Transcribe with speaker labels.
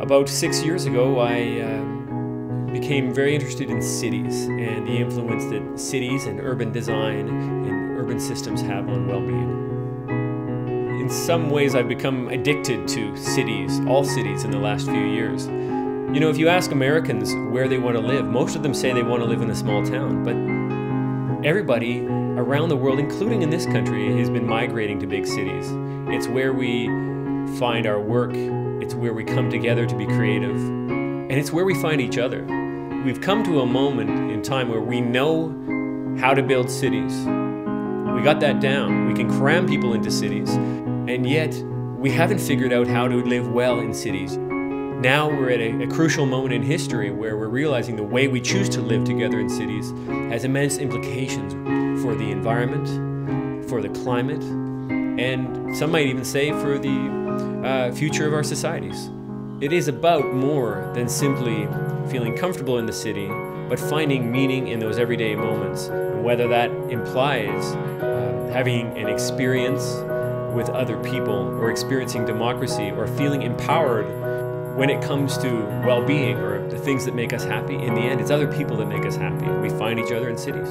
Speaker 1: About six years ago, I um, became very interested in cities and the influence that cities and urban design and urban systems have on well being. In some ways, I've become addicted to cities, all cities, in the last few years. You know, if you ask Americans where they want to live, most of them say they want to live in a small town, but everybody around the world, including in this country, has been migrating to big cities. It's where we find our work, it's where we come together to be creative, and it's where we find each other. We've come to a moment in time where we know how to build cities. We got that down. We can cram people into cities, and yet we haven't figured out how to live well in cities. Now we're at a, a, crucial moment in history where we're realizing the way we choose to live together in cities has immense implications for the environment, for the climate, and some might even say for the uh, future of our societies. It is about more than simply feeling comfortable in the city, but finding meaning in those everyday moments, and whether that implies uh, having an experience with other people, or experiencing democracy, or feeling empowered when it comes to well being or the things that make us happy, in the end, it's other people that make us happy. We find each other in cities.